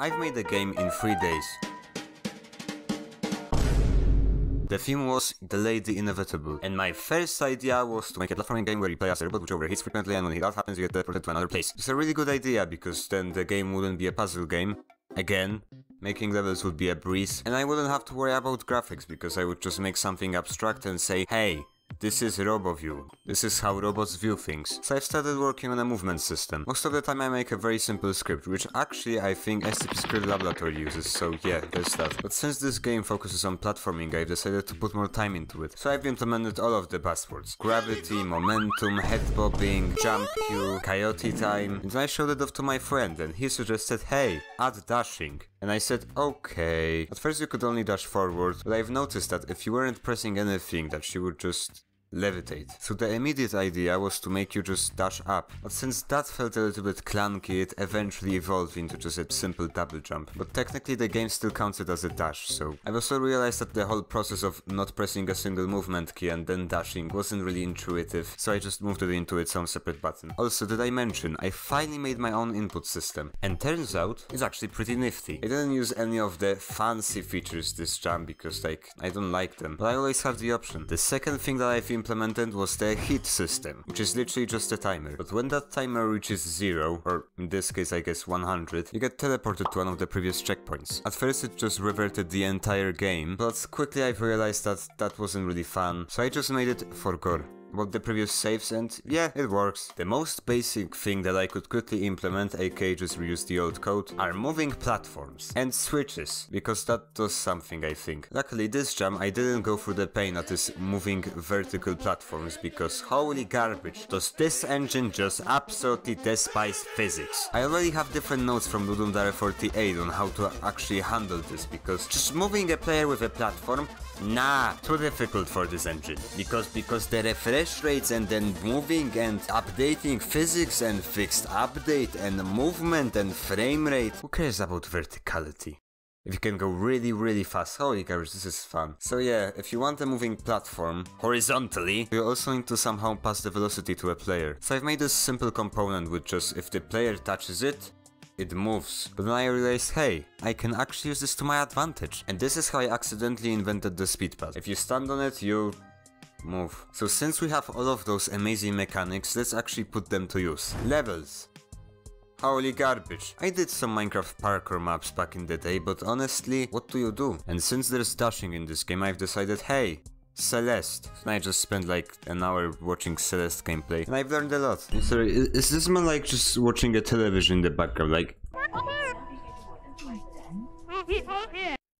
I've made the game in 3 days. The theme was Delay the Inevitable, and my first idea was to make a platforming game where you play as a robot which overheats frequently and when it happens you get teleported to another place. It's a really good idea because then the game wouldn't be a puzzle game, again, making levels would be a breeze, and I wouldn't have to worry about graphics because I would just make something abstract and say, hey, this is RoboView. This is how robots view things. So I've started working on a movement system. Most of the time I make a very simple script, which actually I think SCP Secret Laboratory uses, so yeah, there's that. But since this game focuses on platforming, I've decided to put more time into it. So I've implemented all of the buzzwords. Gravity, momentum, head bobbing, jump queue, coyote time. And then I showed it off to my friend and he suggested, hey, add dashing. And I said, okay. At first you could only dash forward, but I've noticed that if you weren't pressing anything that she would just levitate. So the immediate idea was to make you just dash up, but since that felt a little bit clunky, it eventually evolved into just a simple double jump. But technically the game still counts it as a dash, so I've also realized that the whole process of not pressing a single movement key and then dashing wasn't really intuitive, so I just moved it into its own separate button. Also, did I mention, I finally made my own input system, and turns out it's actually pretty nifty. I didn't use any of the fancy features this jump because like, I don't like them, but I always have the option. The second thing that I've implemented was the hit system, which is literally just a timer. But when that timer reaches 0, or in this case I guess 100, you get teleported to one of the previous checkpoints. At first it just reverted the entire game, but quickly I've realized that that wasn't really fun, so I just made it for Gore what the previous saves and yeah, it works. The most basic thing that I could quickly implement, aka just reuse the old code, are moving platforms and switches, because that does something I think. Luckily this jam I didn't go through the pain that is moving vertical platforms because holy garbage, does this engine just absolutely despise physics. I already have different notes from Ludum Dare 48 on how to actually handle this because just moving a player with a platform Nah, too difficult for this engine. Because because the refresh rates and then moving and updating physics and fixed update and movement and frame rate. Who cares about verticality? If you can go really really fast, holy garbage, this is fun. So yeah, if you want a moving platform horizontally, you also need to somehow pass the velocity to a player. So I've made this simple component with just if the player touches it, it moves. But then I realized, hey, I can actually use this to my advantage. And this is how I accidentally invented the speed pad. If you stand on it, you move. So since we have all of those amazing mechanics, let's actually put them to use. Levels. Holy garbage. I did some Minecraft parkour maps back in the day, but honestly, what do you do? And since there's dashing in this game, I've decided, hey, Celeste. And I just spent like an hour watching Celeste gameplay, and I've learned a lot. Sorry, is this man like just watching a television in the background? Like,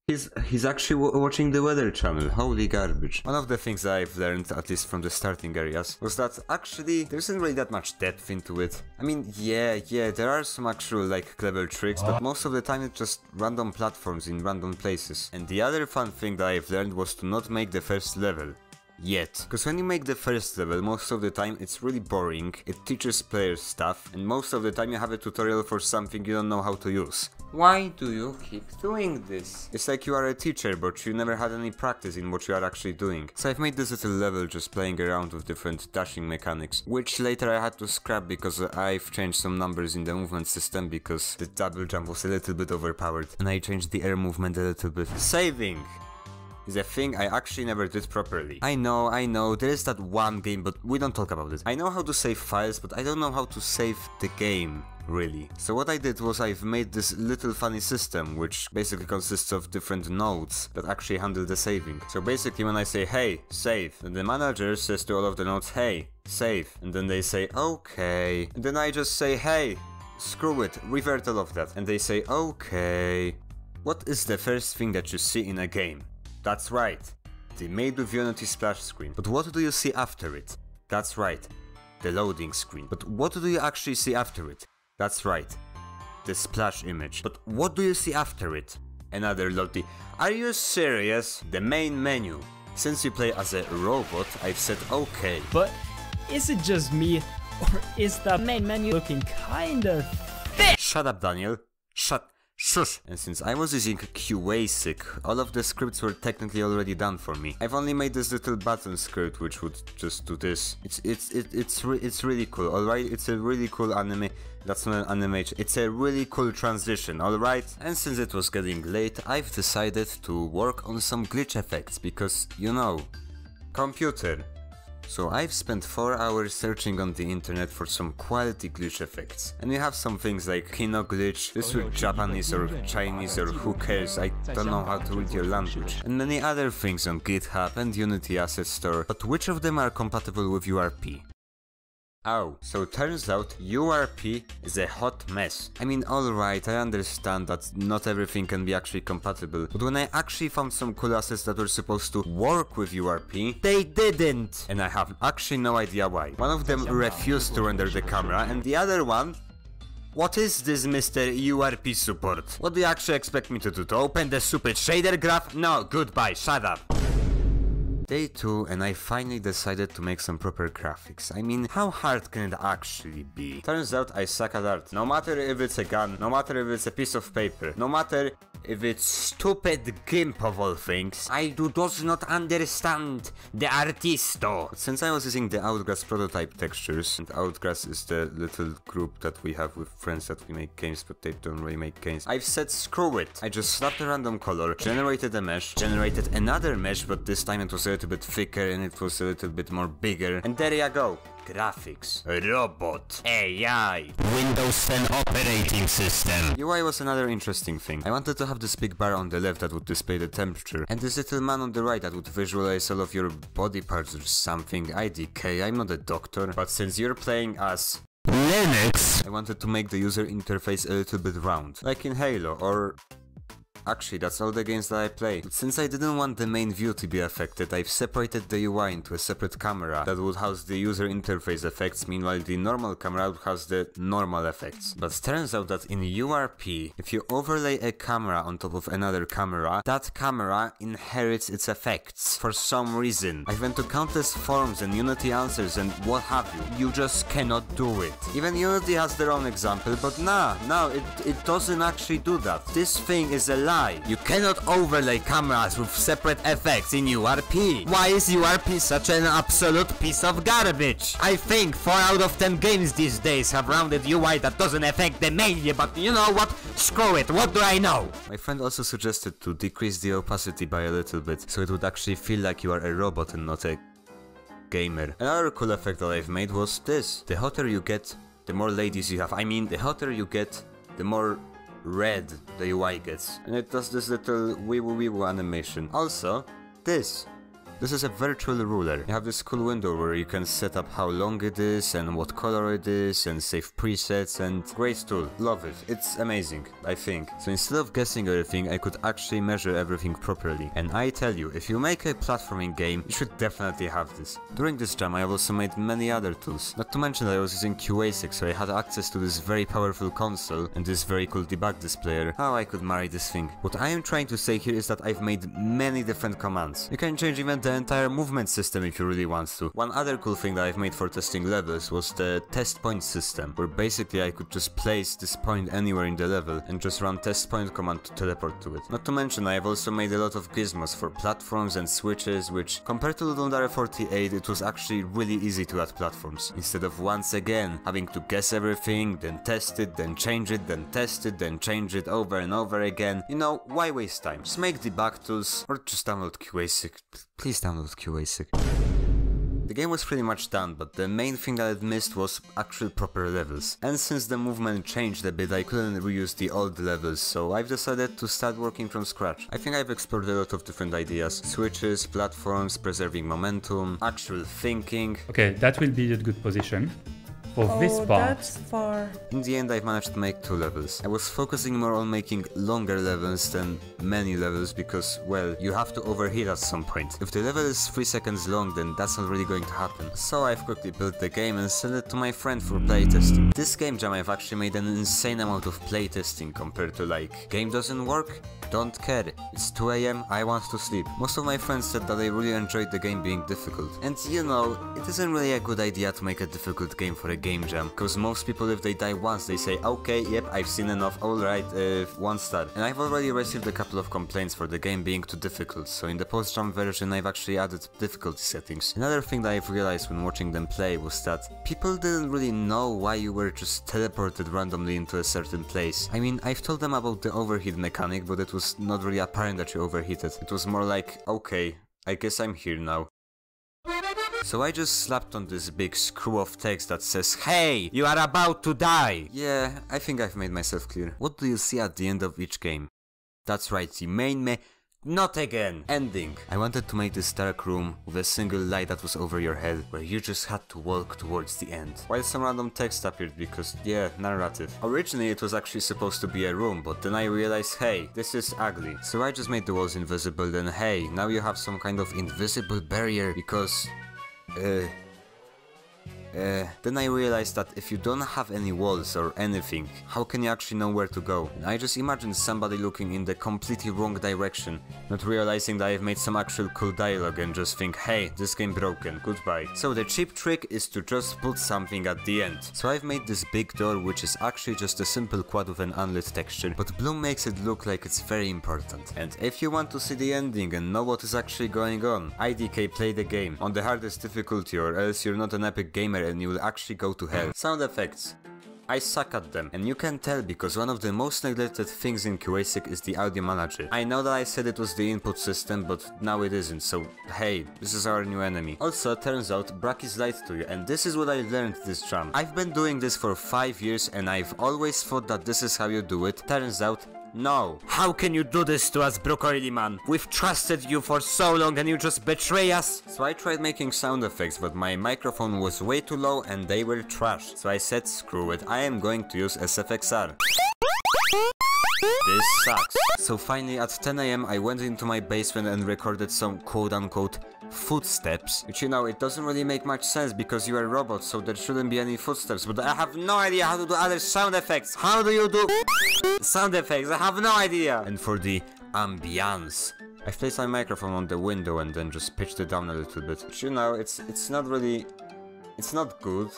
He's, he's actually watching the Weather Channel, holy garbage. One of the things I've learned, at least from the starting areas, was that actually there isn't really that much depth into it. I mean, yeah, yeah, there are some actual like clever tricks, but most of the time it's just random platforms in random places. And the other fun thing that I've learned was to not make the first level yet. Because when you make the first level, most of the time it's really boring, it teaches players stuff, and most of the time you have a tutorial for something you don't know how to use. Why do you keep doing this? It's like you are a teacher, but you never had any practice in what you are actually doing. So I've made this little level just playing around with different dashing mechanics, which later I had to scrap because I've changed some numbers in the movement system because the double jump was a little bit overpowered, and I changed the air movement a little bit. Saving! Is a thing I actually never did properly. I know, I know, there is that one game, but we don't talk about it. I know how to save files, but I don't know how to save the game really. So what I did was I've made this little funny system which basically consists of different nodes that actually handle the saving. So basically when I say hey, save, then the manager says to all of the nodes hey, save, and then they say okay, and then I just say hey, screw it, revert all of that, and they say okay. What is the first thing that you see in a game? That's right, the made with Unity splash screen. But what do you see after it? That's right, the loading screen. But what do you actually see after it? That's right, the splash image. But what do you see after it? Another loading. Are you serious? The main menu. Since you play as a robot, I've said okay. But is it just me, or is the main menu looking kinda thick? Shut up, Daniel. Shut Shush! And since I was using QASIC, all of the scripts were technically already done for me. I've only made this little button script which would just do this. It's it's it, it's re it's really cool, alright? It's a really cool anime. That's not an animation. It's a really cool transition, alright? And since it was getting late, I've decided to work on some glitch effects because, you know, computer. So I've spent 4 hours searching on the internet for some quality glitch effects. And we have some things like Kino glitch, this with Japanese or Chinese or who cares, I don't know how to read your language. And many other things on GitHub and Unity Asset Store, but which of them are compatible with URP? Oh, so turns out URP is a hot mess. I mean, alright, I understand that not everything can be actually compatible, but when I actually found some cool assets that were supposed to work with URP, they didn't! And I have actually no idea why. One of them refused to render the camera, and the other one what is this Mr. URP support? What do you actually expect me to do? To open the stupid shader graph? No, goodbye, shut up. Day 2 and I finally decided to make some proper graphics. I mean, how hard can it actually be? Turns out I suck at art. No matter if it's a gun, no matter if it's a piece of paper, no matter if it's stupid GIMP of all things, I do does not understand the artisto. Since I was using the Outgrass prototype textures, and Outgrass is the little group that we have with friends that we make games, but they don't really make games, I've said screw it. I just slapped a random color, generated a mesh, generated another mesh, but this time it was a little bit thicker and it was a little bit more bigger, and there you go graphics, robot, AI, Windows 10 operating system. UI was another interesting thing. I wanted to have this big bar on the left that would display the temperature, and this little man on the right that would visualize all of your body parts or something. IDK, I'm not a doctor, but since you're playing as Linux, I wanted to make the user interface a little bit round, like in Halo, or Actually, that's all the games that I play. Since I didn't want the main view to be affected, I've separated the UI into a separate camera that would house the user interface effects, meanwhile the normal camera would house the normal effects. But it turns out that in URP, if you overlay a camera on top of another camera, that camera inherits its effects for some reason. I went to countless forums and Unity answers and what have you. You just cannot do it. Even Unity has their own example, but nah, no, it, it doesn't actually do that. This thing is a You cannot overlay cameras with separate effects in URP. Why is URP such an absolute piece of garbage? I think 4 out of 10 games these days have rounded UI that doesn't affect the melee, but you know what? Screw it, what do I know? My friend also suggested to decrease the opacity by a little bit, so it would actually feel like you are a robot and not a gamer. Another cool effect that I've made was this. The hotter you get, the more ladies you have. I mean, the hotter you get, the more red the UI gets. And it does this little wee woo wee animation. Also, this. This is a virtual ruler. You have this cool window where you can set up how long it is and what color it is and save presets and great tool. Love it. It's amazing, I think. So instead of guessing everything, I could actually measure everything properly. And I tell you, if you make a platforming game, you should definitely have this. During this jam I also made many other tools. Not to mention that I was using QASIC so I had access to this very powerful console and this very cool debug displayer. How I could marry this thing. What I am trying to say here is that I've made many different commands. You can change even the entire movement system if you really want to. One other cool thing that I've made for testing levels was the test point system, where basically I could just place this point anywhere in the level and just run test point command to teleport to it. Not to mention I have also made a lot of gizmos for platforms and switches, which compared to Ludum Dare 48 it was actually really easy to add platforms, instead of once again having to guess everything, then test it, then change it, then test it, then change it over and over again. You know, why waste time? Just make debug tools or just download QASIC. Please download QASIC. The game was pretty much done, but the main thing that it missed was actual proper levels. And since the movement changed a bit, I couldn't reuse the old levels, so I've decided to start working from scratch. I think I've explored a lot of different ideas. Switches, platforms, preserving momentum, actual thinking. Okay, that will be a good position. For oh, this part, that's far. In the end I've managed to make two levels. I was focusing more on making longer levels than many levels because, well, you have to overheat at some point. If the level is 3 seconds long then that's not really going to happen. So I've quickly built the game and sent it to my friend for playtesting. This game jam I've actually made an insane amount of playtesting compared to like, game doesn't work? Don't care. It's 2am, I want to sleep. Most of my friends said that they really enjoyed the game being difficult. And you know, it isn't really a good idea to make a difficult game for a game game jam. Because most people if they die once they say okay yep I've seen enough alright uh, one star. And I've already received a couple of complaints for the game being too difficult so in the post jam version I've actually added difficulty settings. Another thing that I've realized when watching them play was that people didn't really know why you were just teleported randomly into a certain place. I mean I've told them about the overheat mechanic but it was not really apparent that you overheated. It was more like okay I guess I'm here now. So I just slapped on this big screw of text that says Hey, you are about to die! Yeah, I think I've made myself clear. What do you see at the end of each game? That's right, the main me- not again! Ending. I wanted to make this dark room with a single light that was over your head, where you just had to walk towards the end. While some random text appeared because, yeah, narrative. Originally it was actually supposed to be a room, but then I realized, hey, this is ugly. So I just made the walls invisible, then hey, now you have some kind of invisible barrier because uh, uh, then I realized that if you don't have any walls or anything, how can you actually know where to go? I just imagined somebody looking in the completely wrong direction, not realizing that I've made some actual cool dialogue and just think, hey, this game broken, goodbye. So the cheap trick is to just put something at the end. So I've made this big door which is actually just a simple quad with an unlit texture, but Bloom makes it look like it's very important. And if you want to see the ending and know what is actually going on, IDK play the game on the hardest difficulty or else you're not an epic gamer and you will actually go to hell. Sound effects. I suck at them, and you can tell because one of the most neglected things in QASIC is the audio manager. I know that I said it was the input system, but now it isn't, so hey, this is our new enemy. Also, turns out Brackeys lied to you, and this is what I learned this jam. I've been doing this for 5 years and I've always thought that this is how you do it. Turns out, no. How can you do this to us, Broccoli Man? We've trusted you for so long and you just betray us? So I tried making sound effects, but my microphone was way too low and they were trash. So I said, screw it, I am going to use SFXR. This sucks. So finally at 10am I went into my basement and recorded some quote unquote footsteps. Which you know, it doesn't really make much sense because you are a robot, so there shouldn't be any footsteps. But I have no idea how to do other sound effects. How do you do sound effects? I have no idea. And for the ambiance. I placed my microphone on the window and then just pitched it down a little bit. But you know, it's it's not really it's not good,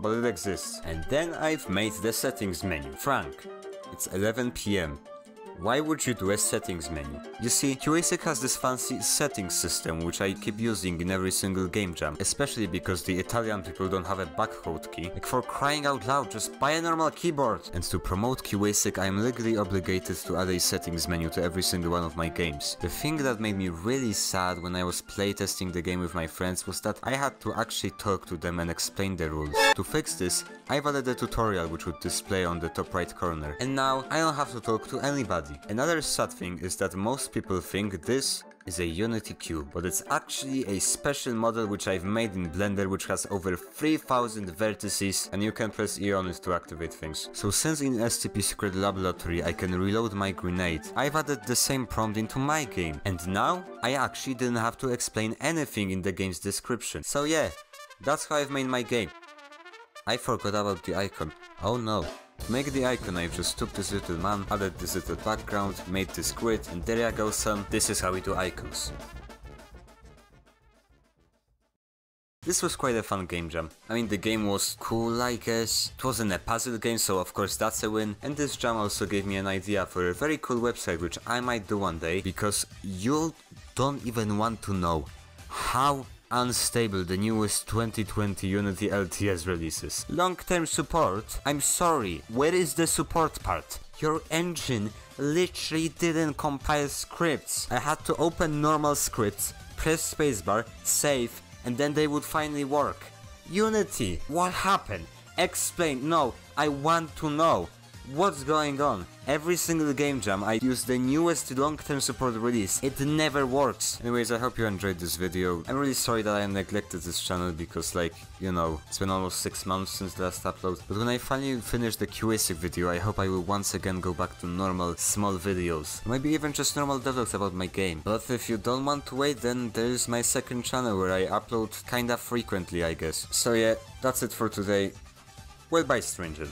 but it exists. And then I've made the settings menu. Frank, it's 11 p.m. Why would you do a settings menu? You see, QASIC has this fancy settings system which I keep using in every single game jam, especially because the Italian people don't have a backquote key. Like for crying out loud, just buy a normal keyboard! And to promote QASIC, I am legally obligated to add a settings menu to every single one of my games. The thing that made me really sad when I was playtesting the game with my friends was that I had to actually talk to them and explain the rules. To fix this, I've added a tutorial which would display on the top right corner. And now, I don't have to talk to anybody. Another sad thing is that most people think this is a Unity cube, but it's actually a special model which I've made in Blender which has over 3000 vertices and you can press E on it to activate things. So since in SCP Secret Laboratory I can reload my grenade, I've added the same prompt into my game. And now, I actually didn't have to explain anything in the game's description. So yeah, that's how I've made my game. I forgot about the icon. Oh no. Make the icon I just took this little man, added this little background, made this grid, and there you go son, this is how we do icons. This was quite a fun game jam. I mean the game was cool I guess, it wasn't a puzzle game so of course that's a win, and this jam also gave me an idea for a very cool website which I might do one day, because you don't even want to know how unstable the newest 2020 Unity LTS releases. Long-term support? I'm sorry, where is the support part? Your engine literally didn't compile scripts. I had to open normal scripts, press spacebar, save, and then they would finally work. Unity, what happened? Explain, no, I want to know. What's going on? Every single game jam I use the newest long-term support release. It never works. Anyways, I hope you enjoyed this video. I'm really sorry that I neglected this channel because like, you know, it's been almost 6 months since the last upload. But when I finally finish the QASIC video, I hope I will once again go back to normal, small videos. Maybe even just normal devlogs about my game. But if you don't want to wait, then there's my second channel where I upload kinda frequently, I guess. So yeah, that's it for today. Well, bye, stranger.